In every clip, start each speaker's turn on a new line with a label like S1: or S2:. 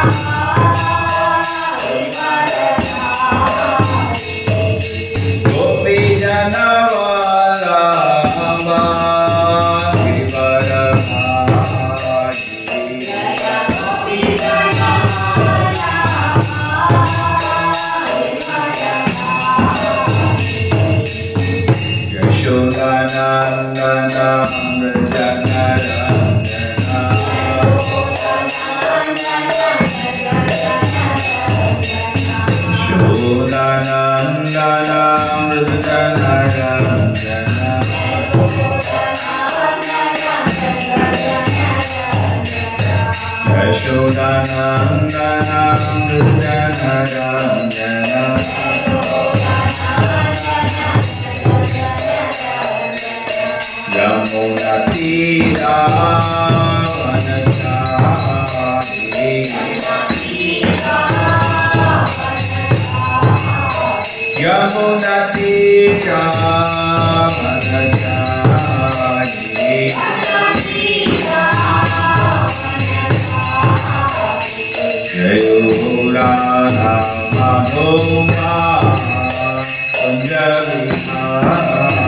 S1: Thank यशोदनन्दनं जनरञ्जन यमुनतीरा यमुनतीरा Rama Namah Rama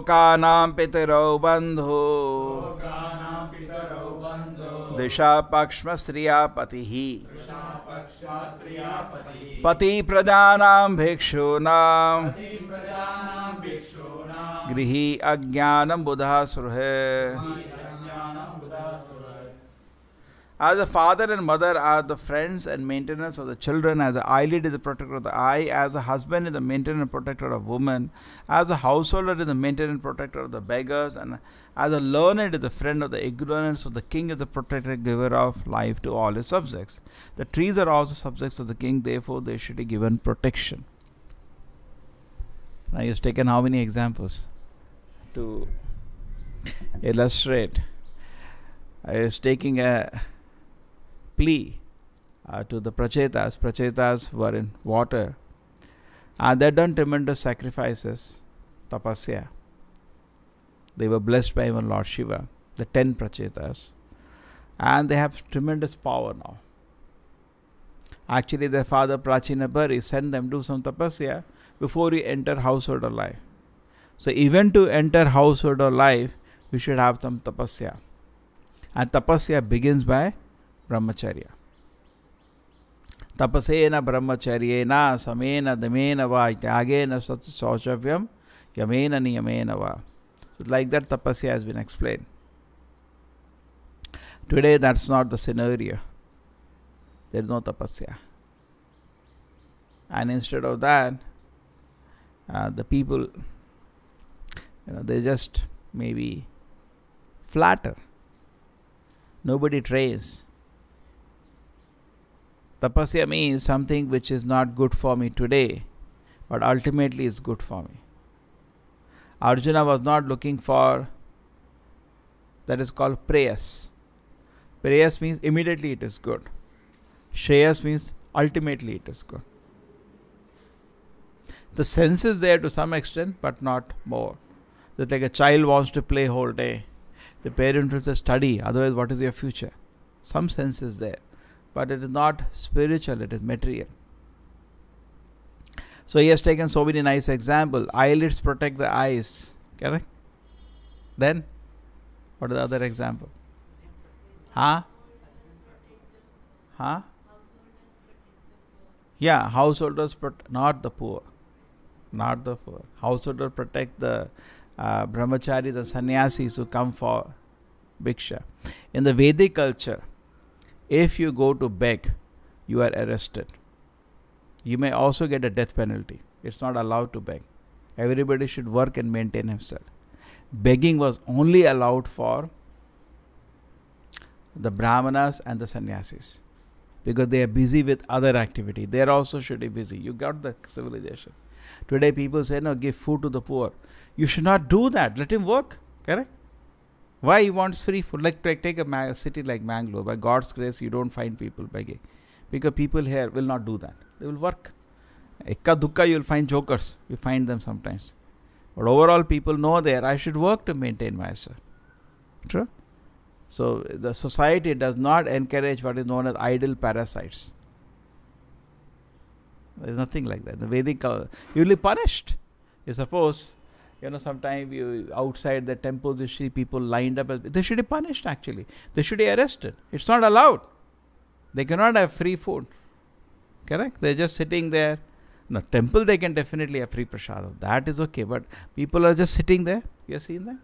S2: लोकाना पितरो बंधु दिशा पक्ष्मस्त्रिया पतिः पतिप्रजानां गृह अज्ञान बुधा सुहे As a father and mother are the friends and maintenance of the children, as the eyelid is the protector of the eye, as a husband is the maintainer and protector of woman, as a householder is the maintainer and protector of the beggars, and as a learned is the friend of the ignorant, so the king is the protector and giver of life to all his subjects. The trees are also subjects of the king, therefore they should be given protection. Now he's taken how many examples to illustrate? I was taking a plea uh, to the prachetas. Prachetas were in water. And they had done tremendous sacrifices, tapasya. They were blessed by even Lord Shiva, the ten prachetas. And they have tremendous power now. Actually, their father Prachinabarhi sent them to some tapasya before you enter household or life. So, even to enter household or life, we should have some tapasya. And tapasya begins by brahmacharya. Tapasena brahmacharyena samena damena va tyagena sat sauchavyam yamena niyamena va. So like that tapasya has been explained. Today that's not the scenario. There is no tapasya. And instead of that, uh, the people, you know, they just maybe flatter. Nobody trains. Tapasya means something which is not good for me today, but ultimately is good for me. Arjuna was not looking for that is called prayas. Preyas means immediately it is good. Shreyas means ultimately it is good. The sense is there to some extent, but not more. That like a child wants to play whole day. The parent will say study, otherwise what is your future? Some sense is there. But it is not spiritual, it is material. So he has taken so many nice example. Eyelids protect the eyes. Correct? Then what is the other example? Huh? Huh? Yeah, householders protect not the poor. Not the poor. Householders protect the uh, brahmacharis and sannyasis who come for bhiksha. In the Vedic culture, if you go to beg, you are arrested. You may also get a death penalty. It's not allowed to beg. Everybody should work and maintain himself. Begging was only allowed for the brahmanas and the sannyasis because they are busy with other activity. They are also should be busy. You got the civilization. Today people say, no, give food to the poor. You should not do that. Let him work. Correct? Why he wants free food? Like take a, city like Mangalore. By God's grace, you don't find people begging. Because people here will not do that. They will work. Ekka dukka, you will find jokers. You find them sometimes. But overall, people know there, I should work to maintain myself. True? So the society does not encourage what is known as idle parasites. There is nothing like that. The Vedic, uh, you will be punished. You suppose, you know, sometimes you outside the temples you see people lined up. They should be punished actually. They should be arrested. It's not allowed. They cannot have free food. Correct? They're just sitting there. No, temple they can definitely have free prasadam. That is okay. But people are just sitting there. You have seen that?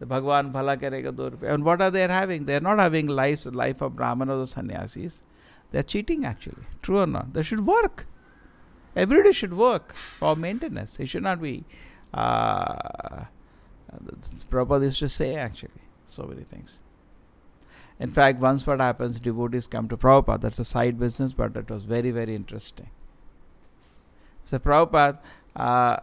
S2: The Bhagwan bhala karega do And what are they having? They are not having life, life of Brahmanas or the sannyasis. They are cheating actually. True or not? They should work. Everybody should work for maintenance. It should not be. Uh, Prabhupada used to say actually so many things. In fact, once what happens, devotees come to Prabhupada. That's a side business, but it was very, very interesting. So, Prabhupada, uh,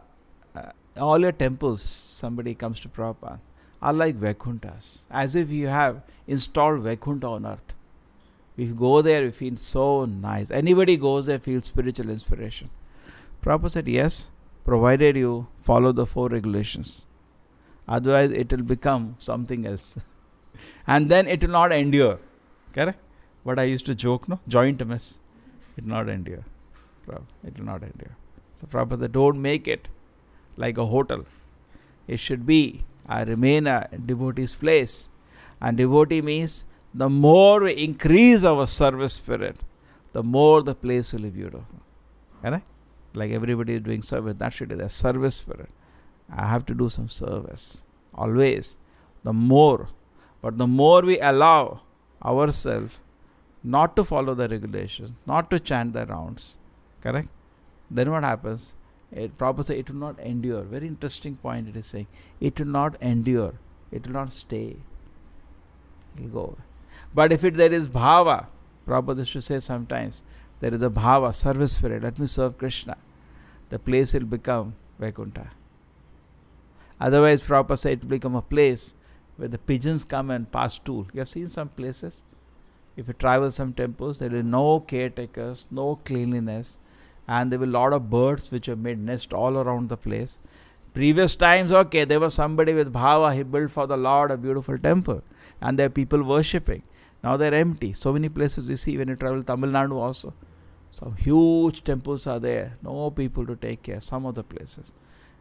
S2: uh, all your temples, somebody comes to Prabhupada, are like Vaikunthas, as if you have installed Vaikuntha on earth. If you go there, you feel so nice. Anybody goes there feels spiritual inspiration. Prabhupada said, Yes, provided you follow the four regulations. Otherwise, it will become something else. and then it will not endure. Correct? What I used to joke, no? Joint mess. It will not endure. It will not endure. So Prabhupada said, don't make it like a hotel. It should be, I remain a devotee's place. And devotee means the more we increase our service spirit, the more the place will be beautiful. Correct? Like everybody is doing service, that should be the service spirit. I have to do some service. Always. The more but the more we allow ourselves not to follow the regulations, not to chant the rounds, correct? Then what happens? It Prabhupada say it will not endure. Very interesting point it is saying. It will not endure. It will not stay. It will go. But if it there is bhava, Prabhupada used to say sometimes, there is a bhava, service spirit, let me serve Krishna. The place will become Vaikuntha. Otherwise, Prabhupada said it will become a place where the pigeons come and pass stool. You have seen some places. If you travel some temples, there is no caretakers, no cleanliness, and there were a lot of birds which have made nest all around the place. Previous times, okay, there was somebody with bhava, he built for the Lord a beautiful temple, and there are people worshipping. Now they're empty. So many places you see when you travel Tamil Nadu also. Some huge temples are there, no people to take care, some of the places.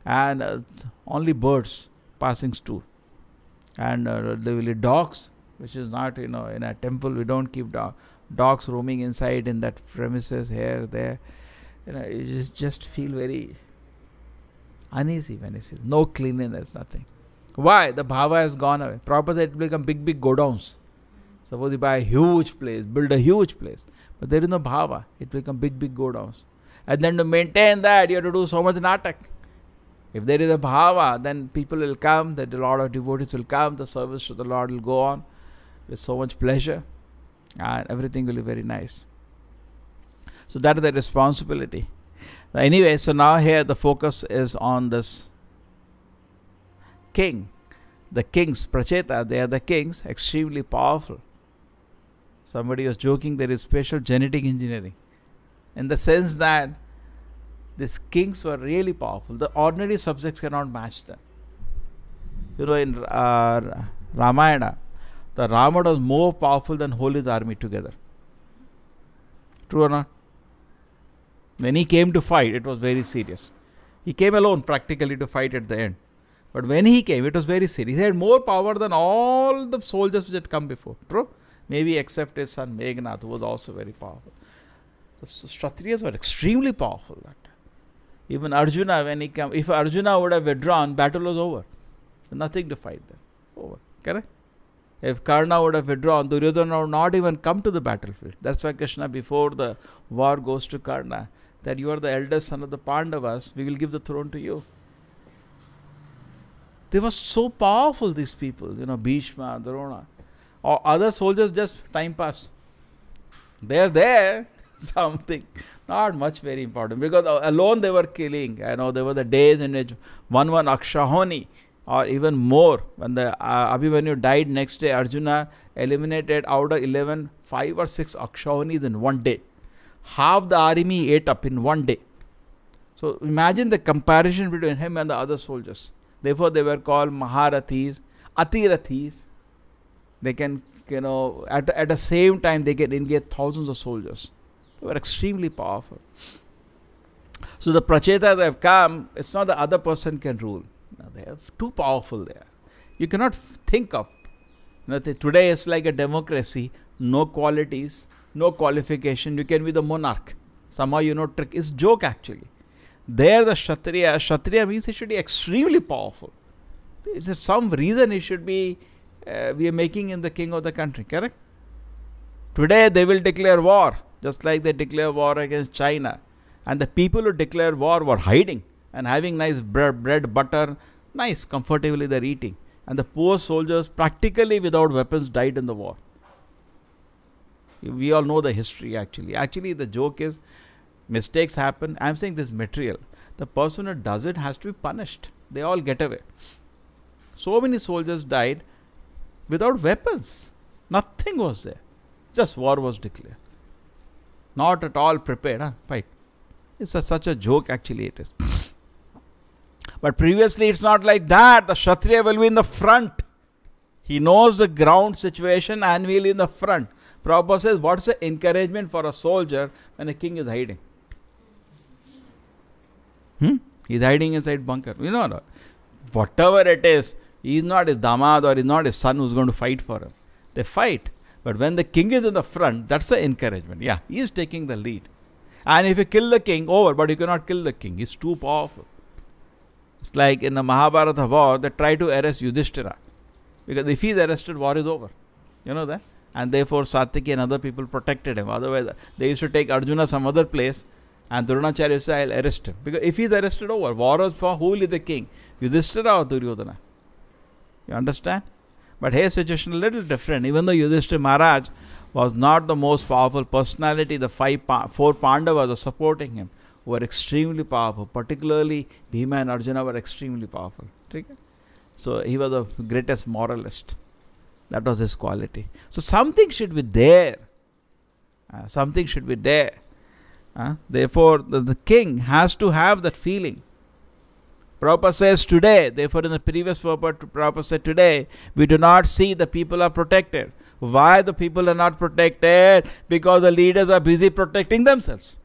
S2: And uh, only birds passing through. and uh, there will be dogs which is not you know in a temple we don't keep do- dogs roaming inside in that premises here there. You know you just, just feel very uneasy when you see. No cleanliness nothing. Why? The bhava has gone away. Proper it will become big big godowns suppose you buy a huge place build a huge place but there is no bhava it will become big big godowns and then to maintain that you have to do so much natak if there is a bhava, then people will come, that a lot of devotees will come, the service to the Lord will go on with so much pleasure, and everything will be very nice. So that is the responsibility. Anyway, so now here the focus is on this king. The kings, Pracheta, they are the kings, extremely powerful. Somebody was joking there is special genetic engineering in the sense that these kings were really powerful. The ordinary subjects cannot match them. You know, in uh, Ramayana, the Rama was more powerful than whole his army together. True or not? When he came to fight, it was very serious. He came alone practically to fight at the end. But when he came, it was very serious. He had more power than all the soldiers which had come before. True? Maybe except his son Meghnad, who was also very powerful. The Kshatriyas were extremely powerful that time. Even Arjuna, when he came, if Arjuna would have withdrawn, battle was over. Nothing to fight then. Over. Correct? If Karna would have withdrawn, Duryodhana would not even come to the battlefield. That's why Krishna, before the war goes to Karna, that you are the eldest son of the Pandavas, we will give the throne to you. They were so powerful, these people, you know, Bhishma, Drona. Or other soldiers just time pass. They are there, something. Not much very important. Because alone they were killing. I know there were the days in which one one Akshauhini or even more. When the uh, Abhimanyu died next day, Arjuna eliminated out of 11, 5 or 6 Akshauhinis in one day. Half the army ate up in one day. So imagine the comparison between him and the other soldiers. Therefore, they were called Maharathis, Atirathis. They can, you know, at, at the same time, they can engage thousands of soldiers. They were extremely powerful. So the Prachetas have come, it's not the other person can rule. They are too powerful there. You cannot think of. You know, today it's like a democracy, no qualities, no qualification. You can be the monarch. Somehow you know trick. is joke actually. There, the Kshatriya, Kshatriya means he should be extremely powerful. There's some reason he should be, uh, we are making him the king of the country, correct? Today they will declare war, just like they declare war against China. And the people who declare war were hiding and having nice bread, bread butter, nice, comfortably they're eating. And the poor soldiers, practically without weapons, died in the war. We all know the history actually. Actually, the joke is mistakes happen. I'm saying this material. The person who does it has to be punished. They all get away. So many soldiers died without weapons. Nothing was there. Just war was declared. Not at all prepared. Huh? Fight. It's a, such a joke, actually, it is. but previously, it's not like that. The Kshatriya will be in the front. He knows the ground situation and will be in the front. Prabhupada says, What's the encouragement for a soldier when a king is hiding? Hmm? He's hiding inside bunker. You know, whatever it is, he's not his damad or he's not his son who's going to fight for him. They fight. But when the king is in the front, that's the encouragement. Yeah, he is taking the lead. And if you kill the king, over, but you cannot kill the king. He's too powerful. It's like in the Mahabharata war, they try to arrest Yudhishthira. Because if he's arrested, war is over. You know that? And therefore, Satyaki and other people protected him. Otherwise, they used to take Arjuna some other place and Dronacharya said, I'll arrest him. Because if he's arrested over, war is for who will be the king? Yudhishthira or Duryodhana? You understand? But here situation a little different. Even though Yudhishthira Maharaj was not the most powerful personality, the five four Pandavas were supporting him were extremely powerful. Particularly Bhima and Arjuna were extremely powerful. So he was the greatest moralist. That was his quality. So something should be there. Uh, something should be there. Uh, therefore, the, the, king has to have that feeling. Prabhupada says today, therefore, in the previous purport, Prabhupada said today, we do not see the people are protected. Why the people are not protected? Because the leaders are busy protecting themselves.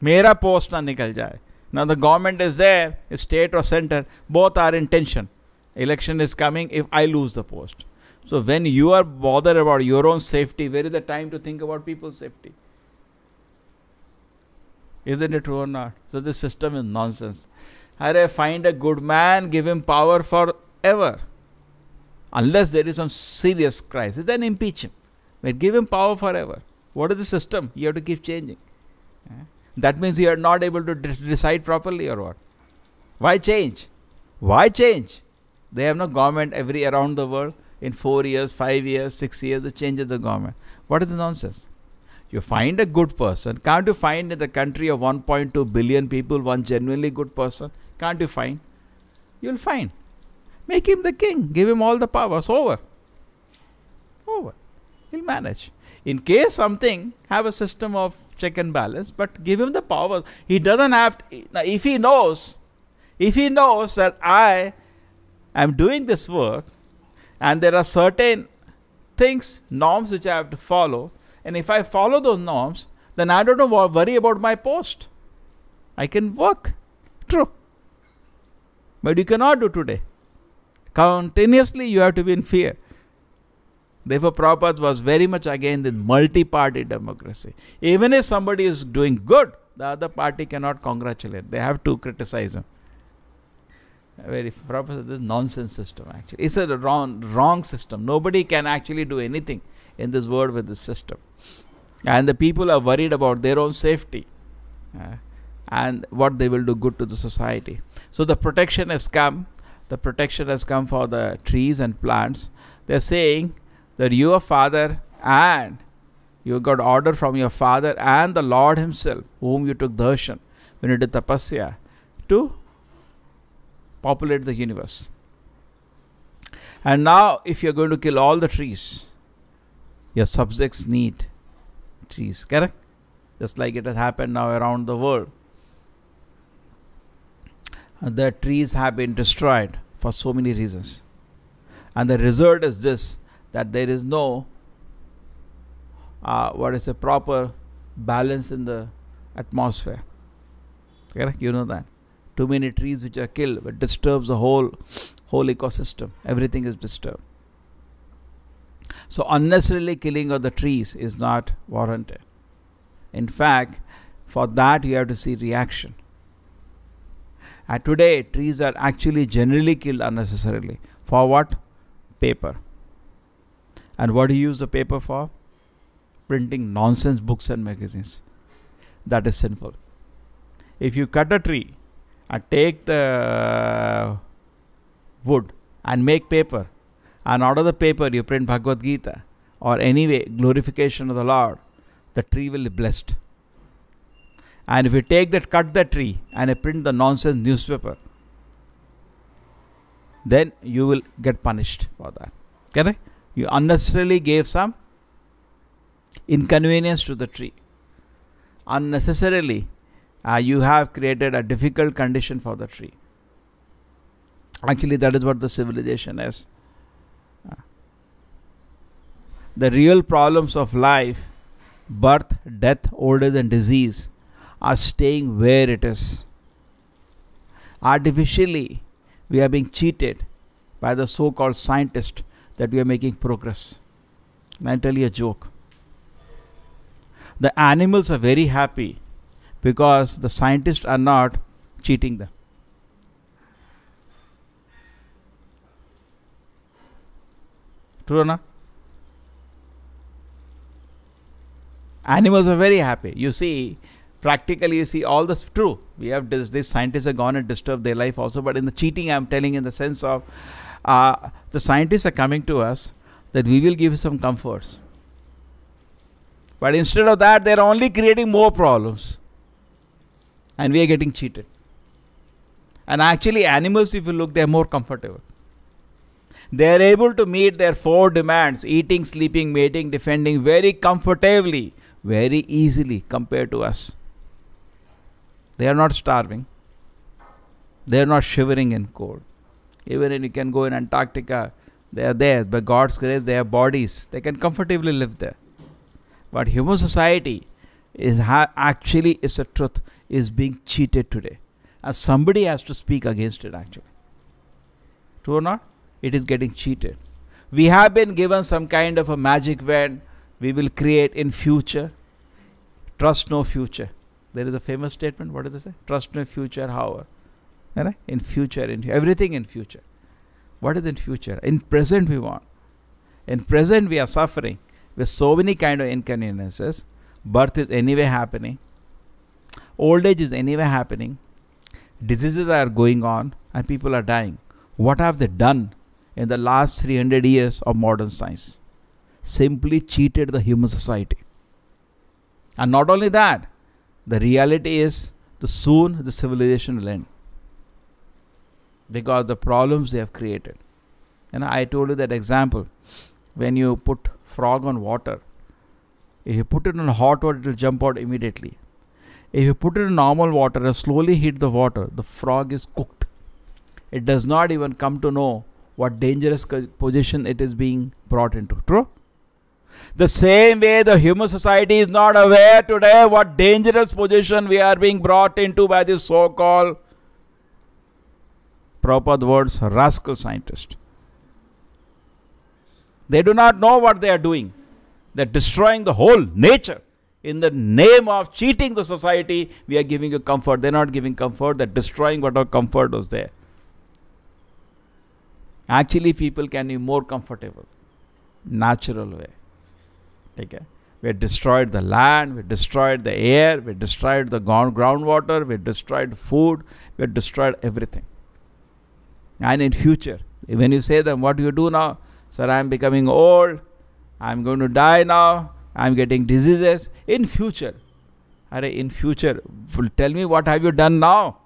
S2: Mera post na nikal jaye. Now the government is there, state or center, both are in tension. Election is coming if I lose the post. So when you are bothered about your own safety, where is the time to think about people's safety? Isn't it true or not? So this system is nonsense. I find a good man, give him power forever. Unless there is some serious crisis, then impeach him. But give him power forever. What is the system? You have to keep changing. Eh? That means you are not able to decide properly or what? Why change? Why change? They have no government every around the world. In four years, five years, six years, they change the government. What is the nonsense? You find a good person. Can't you find in the country of 1.2 billion people one genuinely good person? Can't you find? You'll find. Make him the king. Give him all the powers. Over. Over. He'll manage. In case something, have a system of check and balance, but give him the power. He doesn't have. To, if he knows, if he knows that I am doing this work, and there are certain things, norms which I have to follow, and if I follow those norms, then I don't worry about my post. I can work. True. But you cannot do today. Continuously you have to be in fear. Therefore, Prabhupada was very much against multi party democracy. Even if somebody is doing good, the other party cannot congratulate. They have to criticize him. Very Prabhupada this nonsense system actually. It's a wrong wrong system. Nobody can actually do anything in this world with this system. And the people are worried about their own safety. Uh, and what they will do good to the society. So the protection has come. The protection has come for the trees and plants. They're saying that you are father and you got order from your father and the Lord Himself, whom you took darshan when you did tapasya, to populate the universe. And now, if you're going to kill all the trees, your subjects need trees, correct? Just like it has happened now around the world. The trees have been destroyed for so many reasons. And the result is this that there is no uh, what is a proper balance in the atmosphere. Correct? You know that. Too many trees which are killed, it disturbs the whole whole ecosystem. Everything is disturbed. So unnecessarily killing of the trees is not warranted. In fact, for that you have to see reaction. And today trees are actually generally killed unnecessarily. For what? Paper. And what do you use the paper for? Printing nonsense books and magazines. That is sinful. If you cut a tree and take the wood and make paper, and out of the paper you print Bhagavad Gita or anyway glorification of the Lord, the tree will be blessed. And if you take that, cut the tree and you print the nonsense newspaper, then you will get punished for that. Okay? You unnecessarily gave some inconvenience to the tree. Unnecessarily, uh, you have created a difficult condition for the tree. Actually, that is what the civilization is. Uh, the real problems of life birth, death, old age, and disease are staying where it is. Artificially, we are being cheated by the so called scientists that we are making progress. And I tell you a joke. The animals are very happy because the scientists are not cheating them. True or not? Animals are very happy. You see, practically, you see all this true. We have this, these scientists have gone and disturbed their life also, but in the cheating, I'm telling in the sense of uh, the scientists are coming to us that we will give some comforts. But instead of that, they're only creating more problems. And we are getting cheated. And actually, animals, if you look, they're more comfortable. They are able to meet their four demands eating, sleeping, mating, defending very comfortably, very easily compared to us. They are not starving, they are not shivering in cold. Even if you can go in Antarctica, they are there. By God's grace, they have bodies. They can comfortably live there. But human society is ha- actually is a truth is being cheated today, and somebody has to speak against it. Actually, true or not? It is getting cheated. We have been given some kind of a magic wand. We will create in future. Trust no future. There is a famous statement. What does it say? Trust no future, however. In future, in everything in future. What is in future? In present we want. In present we are suffering with so many kind of inconveniences. Birth is anyway happening. Old age is anyway happening. Diseases are going on and people are dying. What have they done in the last 300 years of modern science? Simply cheated the human society. And not only that, the reality is the soon the civilization will end because the problems they have created. And I told you that example when you put frog on water. If you put it in hot water, it will jump out immediately. If you put it in normal water and slowly heat the water, the frog is cooked. It does not even come to know what dangerous position it is being brought into. True? The same way the human society is not aware today what dangerous position we are being brought into by this so called Prabhupada words rascal scientist. They do not know what they are doing. They're destroying the whole nature. In the name of cheating the society, we are giving you comfort. They're not giving comfort, they're destroying whatever comfort was there. Actually, people can be more comfortable, natural way. Okay? We destroyed the land, we destroyed the air, we destroyed the groundwater, we destroyed food, we destroyed everything. And in future, when you say them, what do you do now? Sir, I am becoming old, I am going to die now, I am getting diseases. In future, are in future, tell me what have you done now?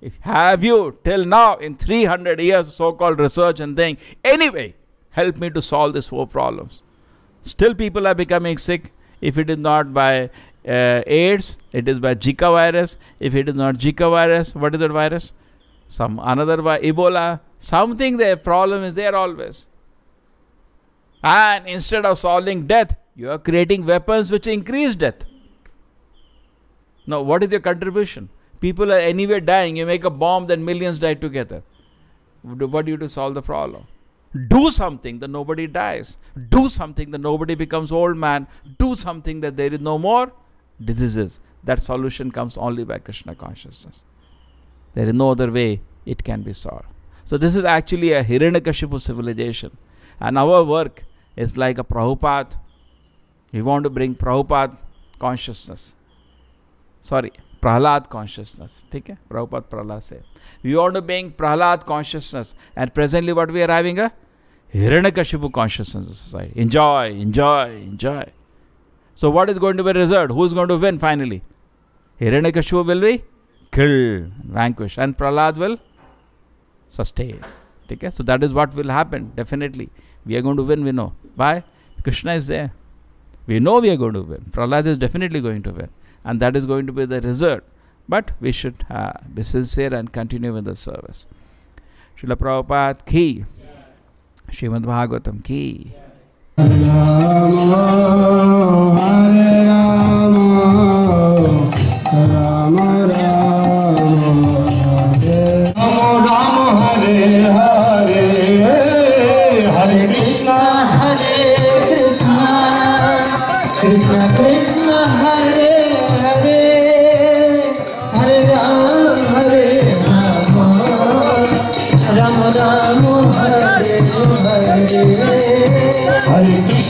S2: If have you till now in 300 years so-called research and thing, anyway, help me to solve these four problems. Still, people are becoming sick. If it is not by uh, AIDS, it is by Zika virus. If it is not Zika virus, what is that virus? Some another by Ebola. Something the problem is there always. And instead of solving death, you are creating weapons which increase death. Now, what is your contribution? People are anyway dying. You make a bomb, then millions die together. What do you do to solve the problem? Do something that nobody dies. Do something that nobody becomes old man. Do something that there is no more diseases. That solution comes only by Krishna consciousness. There is no other way it can be solved. So this is actually a Hiranyakashipu civilization. And our work is like a Prabhupada. We want to bring Prabhupada consciousness. Sorry, Prahlad consciousness. Okay? Prabhupada Prahlad say. We want to bring Prahlad consciousness. And presently what we are having a Hiranyakashipu consciousness society. Enjoy, enjoy, enjoy. So what is going to be result? Who is going to win finally? Hiranyakashipu will be killed, vanquished, and Prahlad will sustain. Okay? So that is what will happen, definitely. We are going to win, we know. Why? Krishna is there. We know we are going to win. Prahlad is definitely going to win and that is going to be the result. But we should uh, be sincere and continue with the service. Srila Prabhupada ki,
S3: Srimad Bhagavatam ki.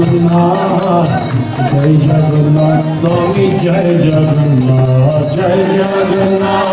S3: Jagannath जय जगन्नाथ स्वामी जय जगन्नाथ जय जगन्नाथ